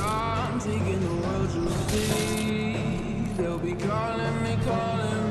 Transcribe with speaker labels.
Speaker 1: I'm taking the world to see. They'll be calling me, calling